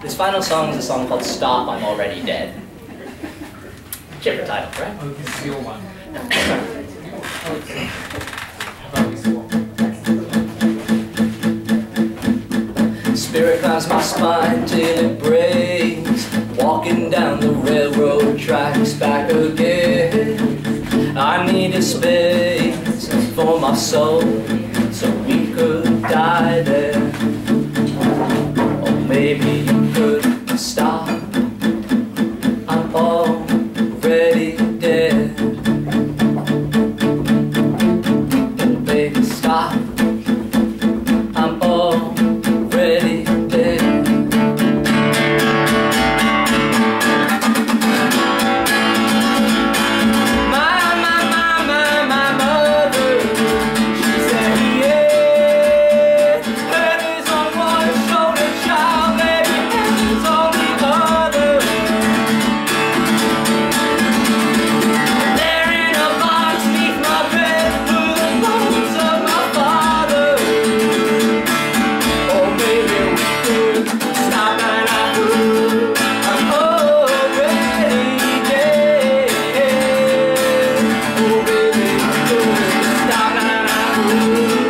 This final song is a song called Stop, I'm Already Dead. Chipper title, right? Oh, this is your one. Spirit climbs my spine till it breaks Walking down the railroad tracks back again I need a space for my soul So we could die there Or maybe you.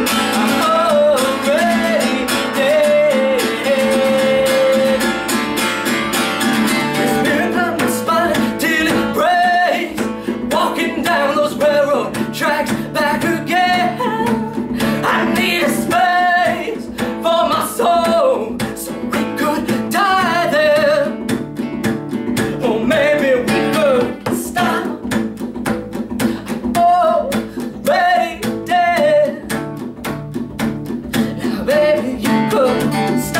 baby, you could stop.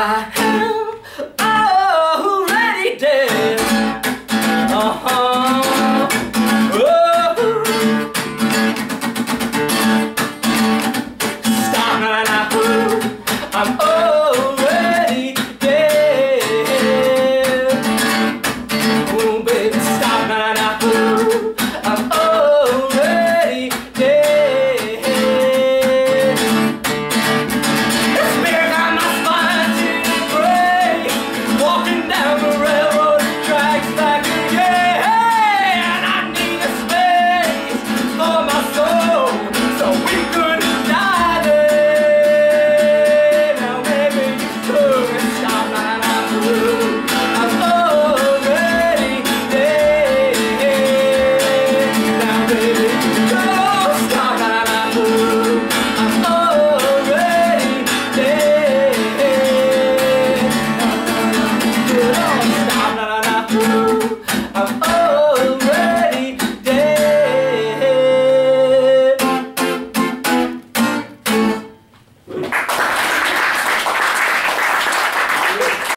Ah.